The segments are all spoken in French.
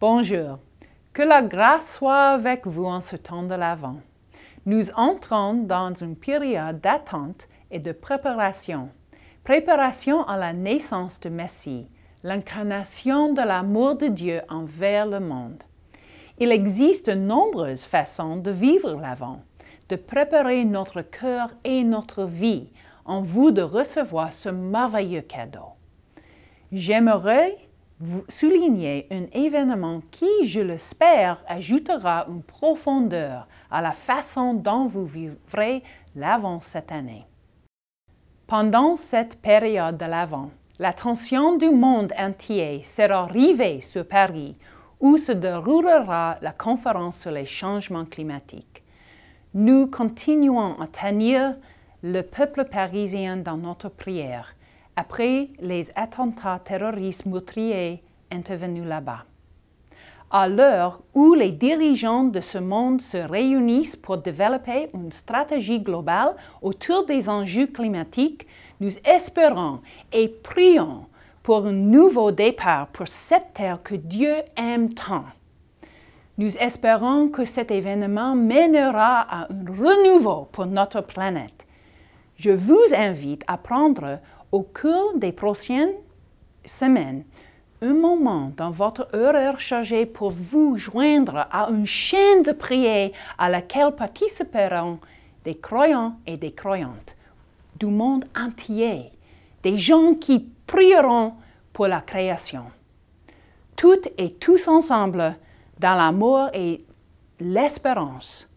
Bonjour. Que la grâce soit avec vous en ce temps de l'Avent. Nous entrons dans une période d'attente et de préparation. Préparation à la naissance du Messie, l'incarnation de l'amour de Dieu envers le monde. Il existe de nombreuses façons de vivre l'Avent, de préparer notre cœur et notre vie en vue de recevoir ce merveilleux cadeau. J'aimerais vous souligner un événement qui, je l'espère, ajoutera une profondeur à la façon dont vous vivrez l'Avent cette année. Pendant cette période de l'Avent, l'attention du monde entier sera rivée sur Paris, où se déroulera la conférence sur les changements climatiques. Nous continuons à tenir le peuple parisien dans notre prière après les attentats terroristes meurtriers intervenus là-bas. À l'heure où les dirigeants de ce monde se réunissent pour développer une stratégie globale autour des enjeux climatiques, nous espérons et prions pour un nouveau départ pour cette terre que Dieu aime tant. Nous espérons que cet événement mènera à un renouveau pour notre planète. Je vous invite à prendre au cours des prochaines semaines, un moment dans votre heure chargée pour vous joindre à une chaîne de prière à laquelle participeront des croyants et des croyantes du monde entier, des gens qui prieront pour la création. Toutes et tous ensemble, dans l'amour et l'espérance,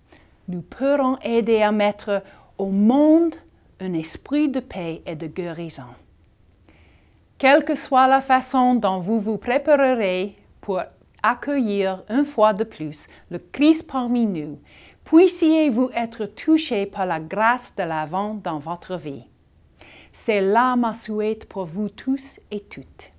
nous pourrons aider à mettre au monde un esprit de paix et de guérison. Quelle que soit la façon dont vous vous préparerez pour accueillir une fois de plus le Christ parmi nous, puissiez-vous être touché par la grâce de l'avant dans votre vie. C'est là ma souhaite pour vous tous et toutes.